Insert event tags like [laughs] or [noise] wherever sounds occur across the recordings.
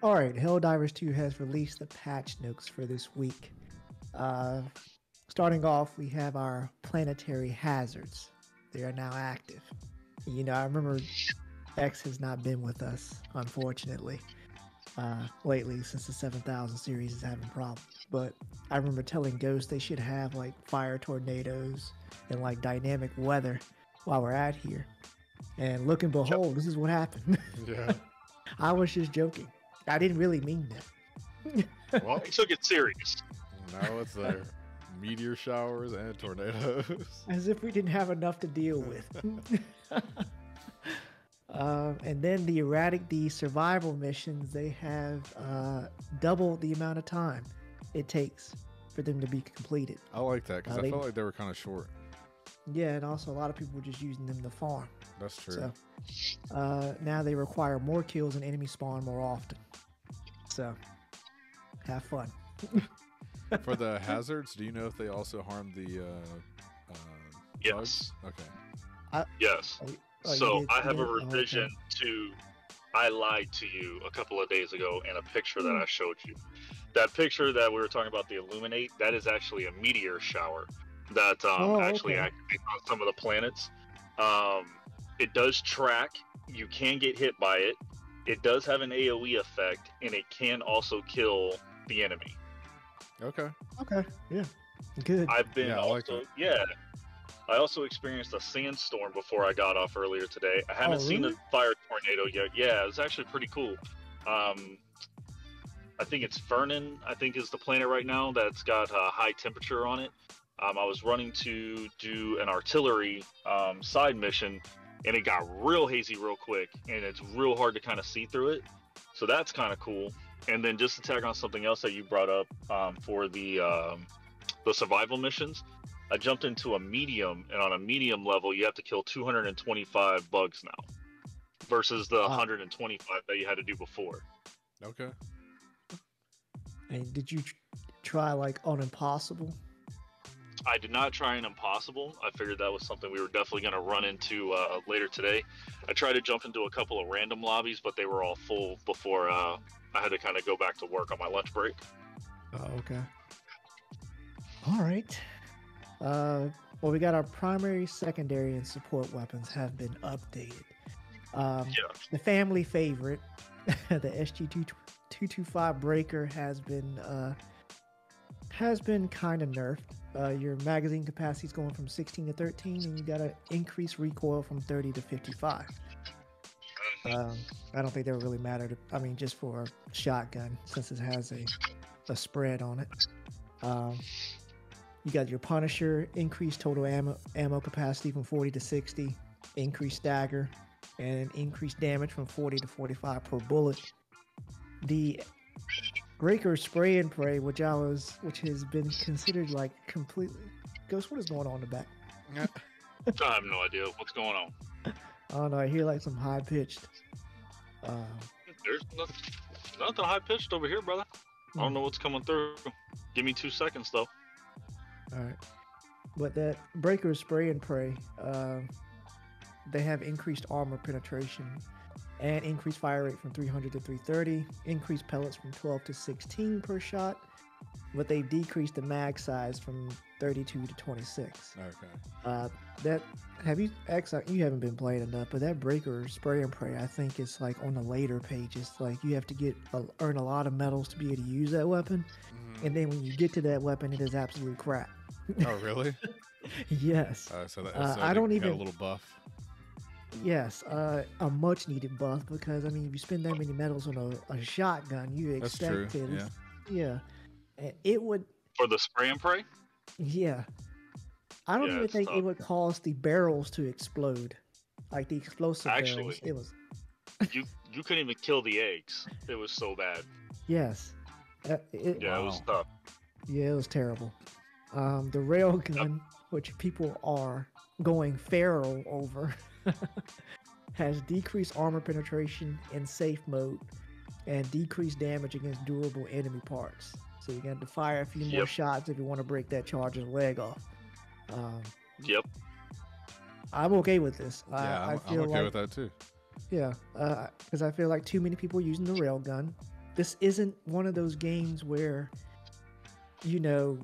All right, Helldivers 2 has released the patch notes for this week. Uh, starting off, we have our planetary hazards. They are now active. You know, I remember X has not been with us, unfortunately, uh, lately since the 7000 series is having problems. But I remember telling Ghost they should have like fire tornadoes and like dynamic weather while we're at here. And look and behold, this is what happened. [laughs] Yeah. I was just joking. I didn't really mean that. Well, he took it serious. now it's there. Meteor showers and tornadoes. [laughs] As if we didn't have enough to deal with. uh, [laughs] and then the eradicate the survival missions, they have uh, double the amount of time it takes for them to be completed. I like that because Uh, I they- felt like they were kind of short. Yeah, and also a lot of people were just using them to farm. That's true. So uh, now they require more kills and enemy spawn more often. So have fun. [laughs] For the [laughs] hazards, do you know if they also harm the uh, uh, Yes. bugs? Okay. Yes. Oh, oh, so did- I you have a did? Oh, okay. revision to I lied to you a couple of days ago in a picture that I showed you. That picture that we were talking about the illuminate, that is actually a meteor shower that um, Oh, actually okay. activates on some of the planets. Um, it does track. You can get hit by it. It does have an AOE effect, and it can also kill the enemy. Okay. Okay, yeah, good. I've been Yeah, I like also yeah. I also experienced a sandstorm before I got off earlier today. I haven't Oh, seen really? a fire tornado yet. Yeah, it was actually pretty cool. Um, I think it's Vernen. I think is the planet right now that's got a high temperature on it. Um, I was running to do an artillery um, side mission, and it got real hazy real quick, and it's real hard to kind of see through it. So that's kind of cool. And then just to tag on something else that you brought up um, for the um, the survival missions, I jumped into a medium, and on a medium level, you have to kill 225 bugs now, versus the Wow. 125 that you had to do before. Okay. and did you tr- try like on impossible? I did not try an impossible. I figured that was something we were definitely going to run into uh, later today. I tried to jump into a couple of random lobbies, but they were all full before uh, I had to kind of go back to work on my lunch break. Oh, okay. All right. Uh, well, we got our primary, secondary, and support weapons have been updated. Um, Yeah. the family favorite, [laughs] the SG225 breaker, has been uh, has been kind of nerfed. Uh, your magazine capacity is going from 16 to 13, and you got to increase recoil from 30 to 55. Um, I don't think that would really matter. To, I mean, just for a shotgun, since it has a a spread on it. Um, you got your Punisher, increased total ammo, ammo capacity from 40 to 60, increased stagger, and increased damage from 40 to 45 per bullet. The Breaker Spray and Pray, which I was, which has been considered like completely. Ghost, what is going on in the back? [laughs] I have no idea what's going on. I don't know. I hear like some high pitched. Uh, There's nothing, nothing high pitched over here, brother. I don't know what's coming through. Give me two seconds, though. All right. But that breaker spray and pray, uh, they have increased armor penetration and increased fire rate from 300 to 330, increased pellets from 12 to 16 per shot, but they decreased the mag size from 32 to 26. Okay. Uh, that have you X? uh, You haven't been playing enough, but that breaker spray and pray, I think it's like on the later pages. Like you have to get a, earn a lot of medals to be able to use that weapon, Mhm. and then when you get to that weapon, it is absolute crap. Oh, really? [laughs] yes. Uh, so that, Uh, I don't got even- a little buff. Yes, uh, a much needed buff because I mean, if you spend that many medals on a, a shotgun, you That's expect true. to at Yeah. yeah, it would, For the spray and pray? yeah. I don't Yeah, even it's think it would cause the barrels to explode, like the explosive barrels. Actually- It was [laughs] You you couldn't even kill the eggs. It was so bad. yes, uh, it, Yeah, it was tough. yeah, it was terrible. Um, the railgun, which people are going feral over, [laughs] has decreased armor penetration in safe mode and decreased damage against durable enemy parts. So you're going to fire a few more shots if you want to break that charger's leg off. Um, Yep. I'm okay with this. I, yeah, I I'm, feel I'm okay like, with that too. Yeah, because I feel like too many people are using the railgun. this isn't one of those games where, you know,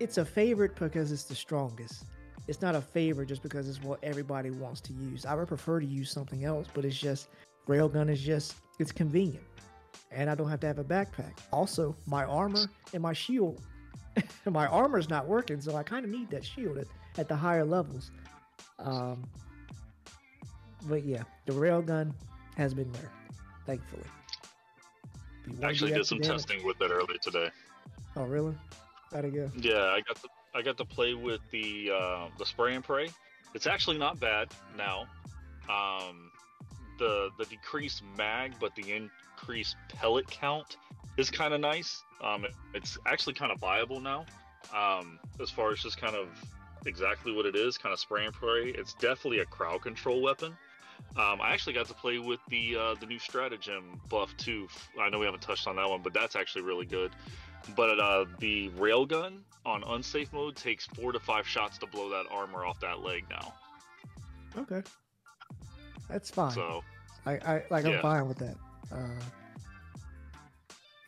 it's a favorite because it's the strongest. It's not a favorite just because it's what everybody wants to use. I would prefer to use something else, but it's just railgun is just it's convenient, and I don't have to have a backpack. Also, my armor and my shield, [laughs] my armor's not working, so I kind of need that shield at, at the higher levels. Um, but yeah, the railgun has been there, thankfully. Actually, did some academic- testing with it earlier today. Oh, really? How'd it go? Yeah, I got to I got to play with the uh, the spray and pray. It's actually not bad now. Um, the the decreased mag, but the increased pellet count is kind of nice. Um, it- it's actually kind of viable now. Um, as far as just kind of exactly what it is, kind of spray and pray. It's definitely a crowd control weapon. Um, I actually got to play with the uh, the new stratagem buff too. I know we haven't touched on that one, but that's actually really good. But uh, the railgun on unsafe mode takes four to five shots to blow that armor off that leg now. Okay, that's fine. So I, I like I'm fine with that. Uh,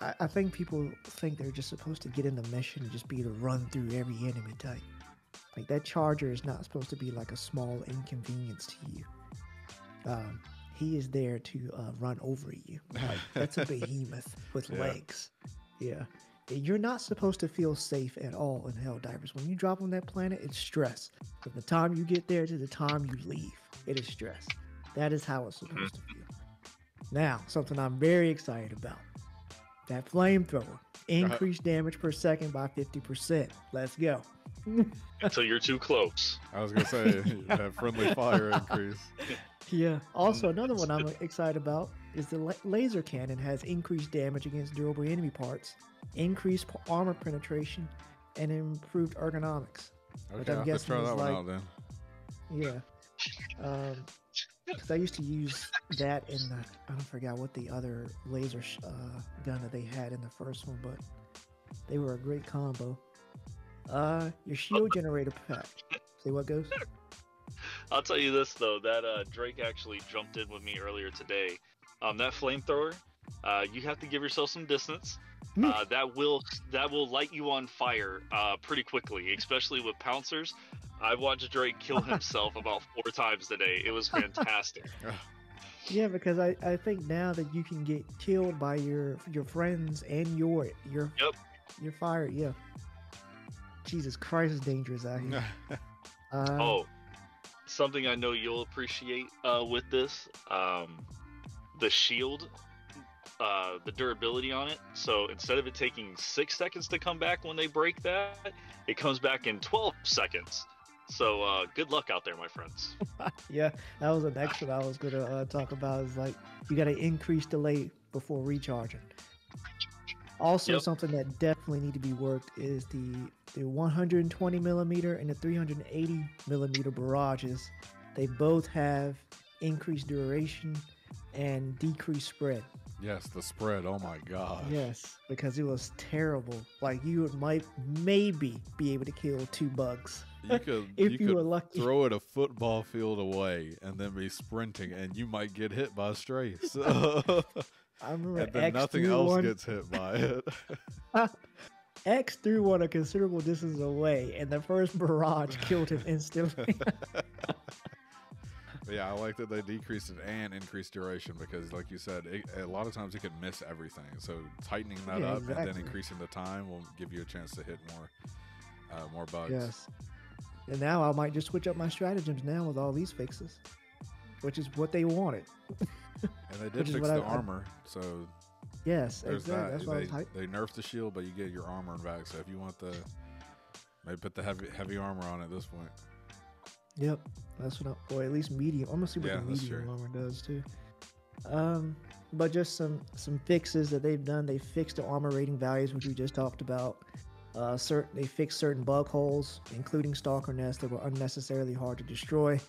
I, I think people think they're just supposed to get in the mission and just be to run through every enemy type. Like that charger is not supposed to be like a small inconvenience to you. Um, he is there to uh, run over you. Like that's a [laughs] behemoth with Yeah. legs. Yeah. You're not supposed to feel safe at all in Helldivers. When you drop on that planet, it's stress. From the time you get there to the time you leave, it is stress. That is how it's supposed to feel. Now, something I'm very excited about. That flamethrower. Increased damage per second by 50%. Let's go. [laughs] until you're too close. I was gonna say that friendly fire [laughs] increase. Yeah. Also, another one I'm excited about is the la- laser cannon has increased damage against durable enemy parts, increased p- armor penetration, and improved ergonomics. Which Okay, I'm I'll guessing try is that one like- out then. Yeah. Um, because I used to use that in the I don't forget what the other laser sh- uh, gun that they had in the first one, but they were a great combo. Uh, your shield generator pack. See what goes? I'll tell you this though, that uh, Drake actually jumped in with me earlier today. Um, that flamethrower, uh, you have to give yourself some distance. Hmm. Uh, that will that will light you on fire uh, pretty quickly, especially with pouncers. I've watched Drake kill [laughs] himself about four times today. It was fantastic. [laughs] Yeah, because I, I think now that you can get killed by your your friends and your your Yep. your fire. Yeah. Jesus Christ, is dangerous out here. [laughs] Uh, Oh, something I know you'll appreciate uh, with this, um, the shield, uh, the durability on it. So instead of it taking six seconds to come back when they break that, it comes back in 12 seconds. So uh, good luck out there, my friends. [laughs] yeah, that was an extra I was gonna uh, talk about. Is like you got to increase delay before recharging. Also, Yep. something that definitely need to be worked is the the 120 millimeter and the 380 millimeter barrages. They both have increased duration and decreased spread. yes, the spread. Oh my god. Yes, because it was terrible. Like you might maybe be able to kill two bugs You could [laughs] if you you, could were lucky. throw it a football field away and then be sprinting and you might get hit by a stray. So, [laughs] I remember and then X nothing else one. gets hit by [laughs] it. X threw one a considerable distance away, and the first barrage killed him instantly. [laughs] yeah, I like that they decreased it and increased duration because, like you said, it, a lot of times it could miss everything. So tightening that Yeah, up and then increasing the time will give you a chance to hit more, uh, more bugs. yes. And now I might just switch up my stratagems now with all these fixes, which is what they wanted. And they [laughs] did fix the I- armor, so Yes, exactly. that. That's why I was They, they nerfed the shield, but you get your armor back. So if you want the, maybe put the heavy heavy armor on at this point. Yep, that's what. I, or at least medium. I'm gonna see what Yeah, the medium armor does too. Um, but just some some fixes that they've done. They fixed the armor rating values, which we just talked about. Uh, certain they fixed certain bug holes, including stalker nests that were unnecessarily hard to destroy.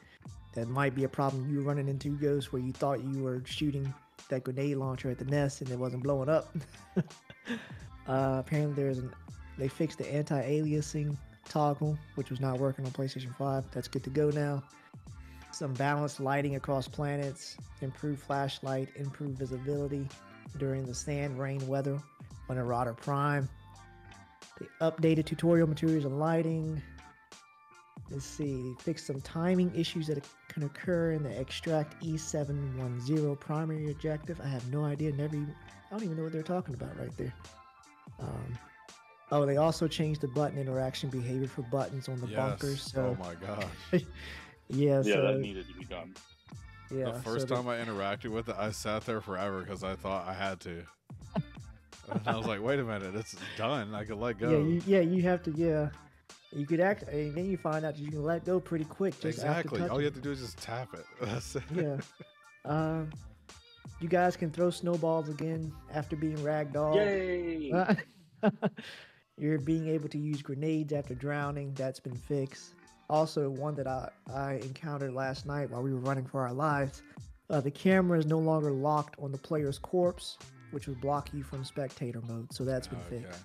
That might be a problem you were running into, Ghost, where you thought you were shooting that grenade launcher at the nest and it wasn't blowing up. [laughs] uh, apparently, there's an they fixed the anti-aliasing toggle, which was not working on PlayStation 5. That's good to go now. Some balanced lighting across planets, improved flashlight, improved visibility. during the sand rain weather on Marauder Prime. They updated tutorial materials and lighting. Let's see, fixed some timing issues that can occur in the extract E710 primary objective. I have no idea, never I don't even know what they're talking about right there. Um, oh, they also changed the button interaction behavior for buttons on the yes. bunkers. So, oh my gosh. [laughs] yeah, Yeah, so, that needed to be done. yeah, the first so time I interacted with it, I sat there forever because I thought I had to. and I was like, wait a minute, it's done. I can let go. Yeah, you, yeah, you have to. Yeah, you could act, and then you find out you can let go pretty quick. Just exactly. After All you have to do is just tap it. [laughs] That's it. it. Yeah. Um, you guys can throw snowballs again after being ragdolled. Yay! [laughs] You're being able to use grenades after drowning. That's been fixed. Also, one that I, I encountered last night while we were running for our lives. Uh, the camera is no longer locked on the player's corpse, which would block you from spectator mode. So that's been Okay. fixed.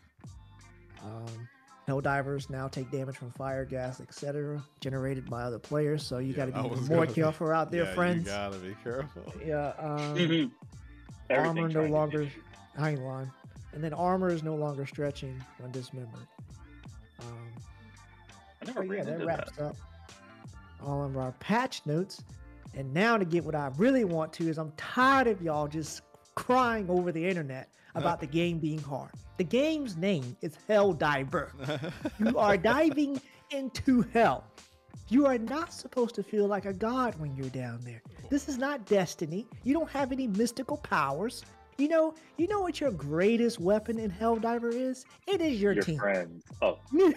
Um, Helldivers now take damage from fire, gas, etc., generated by other players. So you Yeah, got to be was more gonna be- careful out there, yeah, friends. You gotta be careful. Yeah. Um, [laughs] Everything armor no longer get you. hang on and then armor is no longer stretching when dismembered um I never yeah that wraps that. up all of our patch notes and now to get what i really want to is i'm tired of y'all just crying over the internet about the game being hard the game's name is hell diver you are [laughs] diving into hell you are not supposed to feel like a god when you're down there. This is not destiny. You don't have any mystical powers. You know, you know what your greatest weapon in Helldiver is? It is your, Your team. friends. Oh, [laughs]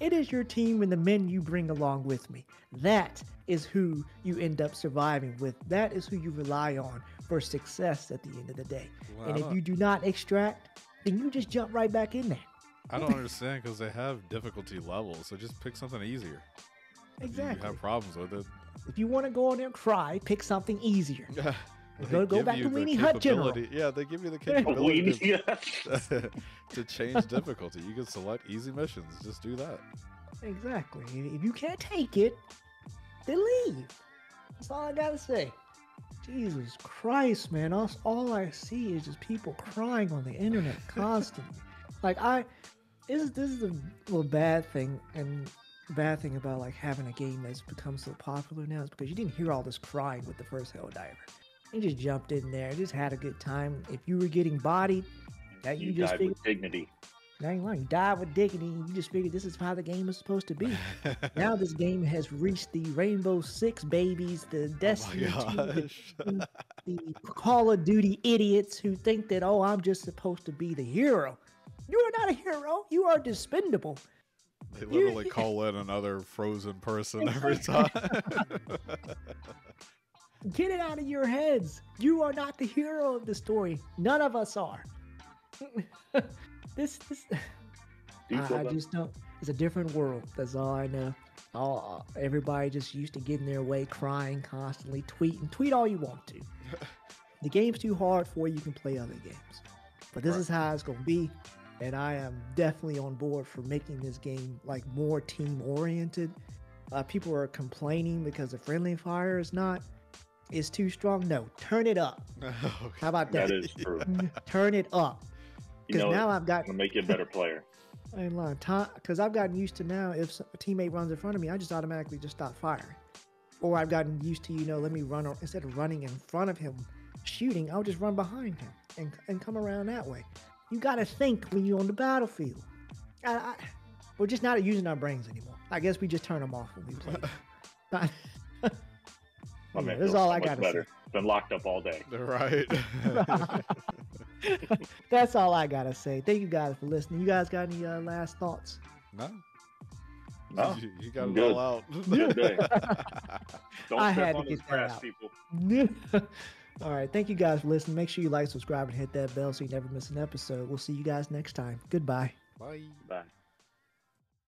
it is your team and the men you bring along with me. That is who you end up surviving with. That is who you rely on for success at the end of the day. Well, and if you do not extract, then you just jump right back in there. I don't understand because they have difficulty levels, so just pick something easier. If Exactly. you have problems with it, If you want to go in there and cry, pick something easier. [laughs] they Go- go back to Weenie Hut General. Yeah, they give you the [laughs] capability to, [laughs] to change difficulty. You can select easy missions. Just do that. Exactly. If you can't take it, then leave. That's all I gotta say. Jesus Christ, man. All, all I see is just people crying on the internet [laughs] constantly. like I this is this is a little bad thing and bad thing about like having a game that's become so popular now is because you didn't hear all this crying with the first Helldiver. You just jumped in there, just had a good time. If you were getting bodied, that you, You just died figured with dignity. now you lying. You died with dignity. You just figured this is how the game is supposed to be. [laughs] now this game has reached the Rainbow Six babies, the oh Destiny, my 2, gosh. the, [laughs] the Call of Duty idiots who think that oh I'm just supposed to be the hero. You are not a hero. You are dispendable. They literally call in another frozen person [laughs] every time. Get it out of your heads. You are not the hero of the story. None of us are. [laughs] this this I, I just don't. It's a different world. That's all I know. All everybody just used to get in their way, crying constantly, tweeting. Tweet all you want to. [laughs] the game's too hard for you. You can play other games. But this Right. is how it's gonna be, and I am definitely on board for making this game like more team oriented. Uh, people are complaining because the friendly fire is not. Is too strong. No, turn it up. [laughs] How about that? That is true. [laughs] turn it up. You Because know, now I've got gonna make you a better player. [laughs] I ain't lying. Because I've gotten used to now, if s- a teammate runs in front of me, I just automatically just stop firing. Or I've gotten used to, you know, let me run, or, instead of running in front of him shooting, I'll just run behind him and, and come around that way. You got to think when you're on the battlefield. I, I, we're just not using our brains anymore. I guess we just turn them off when we play. But- My Yeah, man that's feels all so I much gotta better. Been locked up all day. [laughs] right. [laughs] That's all I got to say. Thank you guys for listening. You guys got any uh, last thoughts? no. No, You, you got I'm it all out. [laughs] Good day. Don't I step had to on this get that grass, out. people. All right. Thank you guys for listening. Make sure you like, subscribe, and hit that bell so you never miss an episode. We'll see you guys next time. Goodbye. Bye. Bye.